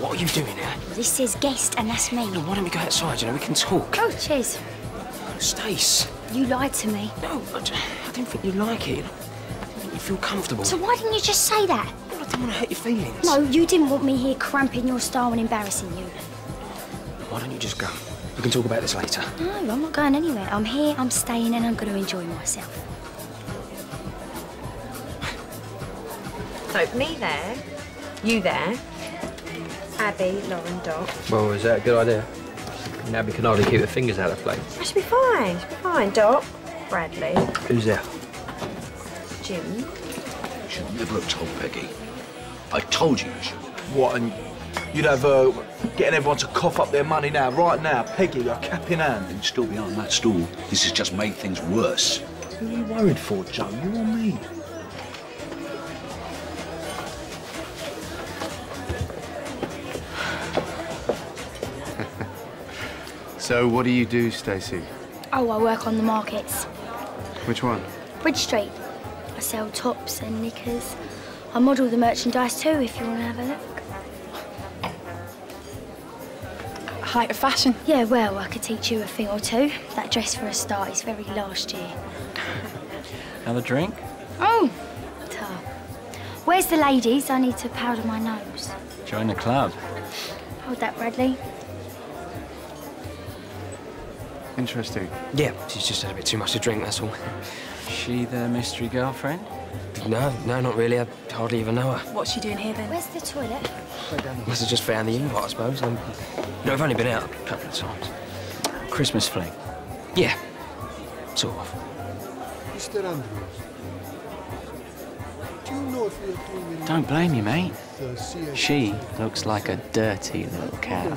What are you doing here? This is guest, and that's me. No, why don't we go outside? You know, we can talk. Oh, cheers. Oh, Stace. You lied to me. No, I don't think you like it. I don't think you feel comfortable. So why didn't you just say that? Well, I didn't want to hurt your feelings. No, you didn't want me here cramping your style and embarrassing you. Why don't you just go? We can talk about this later. No, I'm not going anywhere. I'm here, I'm staying, and I'm going to enjoy myself. So, me there, you there, Abi, Lauren, Dot. Well, is that a good idea? Now we can hardly keep her fingers out of plate. I should be fine, should be fine. Dot, Bradley, Who's there? Jim. You Should never have told Peggy. I told you you should. What, and you'd have uh, getting everyone to cough up their money now, right now, Peggy, a cap in hand. And still behind that stool. This has just made things worse. Who are you worried for, Joe? You or me? So, what do you do, Stacey? Oh, I work on the markets. Which one? Bridge Street. I sell tops and knickers. I model the merchandise too, if you want to have a look. Height of fashion. Yeah, well, I could teach you a thing or two. That dress for a start is very last year. Another drink? Oh, tough. Where's the ladies? I need to powder my nose. Join the club. Hold that, Bradley. Interesting. Yeah, she's just had a bit too much to drink, that's all. She the mystery girlfriend? No, no, not really. I hardly even know her. What's she doing here then? Where's the toilet? Must have just found the invite, I suppose. Um, no, I've only been out a couple of times. Christmas fling. Yeah, sort of. Mr. Andrews, do you know if we are doing any Don't blame you, mate. She looks like a dirty little cow.